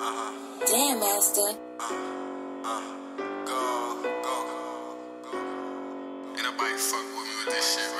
Damn, Master. Go, go, go. Ain't nobody fuck with me with this shit,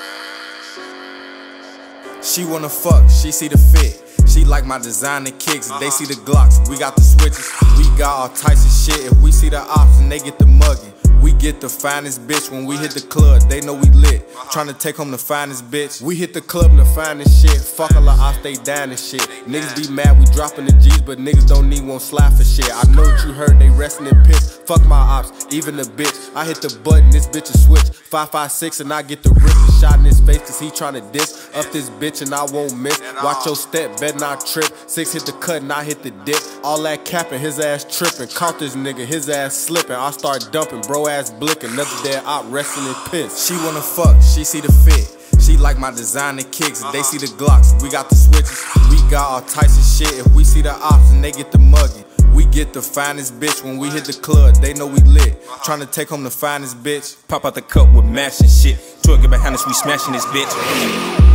man. She wanna fuck, she see the fit. She like my designer kicks. They see the Glocks, we got the switches. We got all types of shit. If we see the ops and they get the mugging. We get the finest bitch when we hit the club. They know we lit. Tryna take home the finest bitch. We hit the club the finest shit. Fuck a lot, ops, stay down and shit. Niggas be mad, we dropping the G's, but niggas don't need one slide for shit. I know what you heard, they resting in piss. Fuck my ops, even the bitch. I hit the button, this bitch is switch. 556 and I get the rip and shot in his face cause he tryna diss. Up this bitch and I won't miss. Watch your step, better not trip. Six hit the cut and I hit the dip. All that capping, his ass tripping. Caught this nigga, his ass slipping. I start dumping, bro ass blicking. Another dead op resting in piss. She wanna fuck, she see the fit. She like my designer kicks. They see the Glocks, we got the switches. We got all types of shit. If we see the ops and they get the mugging. We get the finest bitch when we hit the club. They know we lit. Tryna take home the finest bitch. Pop out the cup with mashing shit. Twerking behind us, we smashing this bitch.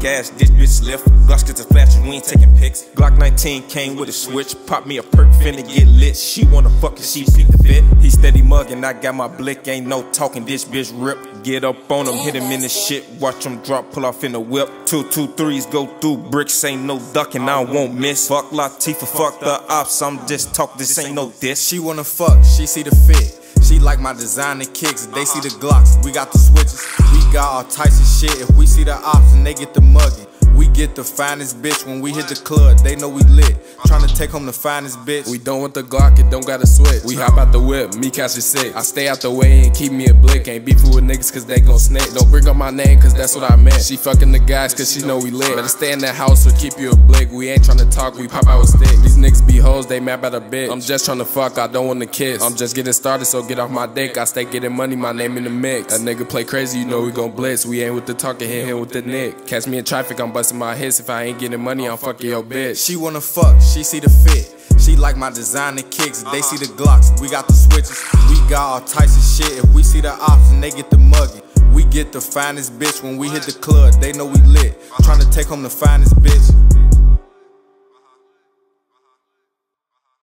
Gas, this bitch left. Glock gets a flash, we ain't taking pics. Glock 19 came with a switch. Pop me a perk, finna get lit. She wanna fuck and she see the fit. He steady mugging, I got my blick. Ain't no talking, this bitch rip. Get up on him, hit him in the shit. Watch him drop, pull off in the whip. Two, two, threes go through bricks. Ain't no ducking, I won't miss. Fuck Latifah, fuck the ops. I'm just talk, this ain't no diss. She wanna fuck, she see the fit. She like my designer kicks. They see the Glocks, we got the switches. We got all types of shit. If we see the ops and they get the mugging. We get the finest bitch when we hit the club. They know we lit. Tryna take home the finest bitch. We done with the Glock, it don't gotta switch. We hop out the whip, me catch a sick. I stay out the way and keep me a blick. Ain't beefing with niggas cause they gon' snake. Don't bring up my name cause that's what I meant. She fucking the guys cause she know we lit. Better stay in that house or keep you a blick. We ain't tryna talk, we pop out with stick. These niggas be hoes, they mad about a bitch. I'm just tryna fuck, I don't wanna kiss. I'm just getting started, so get off my dick. I stay getting money, my name in the mix. A nigga play crazy, you know we gon' blitz. We ain't with the talking, hit him with the nick. Catch me in traffic, I'm busting my hits. If I ain't getting money, I'm fucking your bitch. She wanna fuck, she see the fit. She like my designer kicks. They see the Glocks, we got the switches. We got all types of shit. If we see the and they get the mugging. We get the finest bitch when we hit the club. They know we lit. Trying to take home the finest bitch.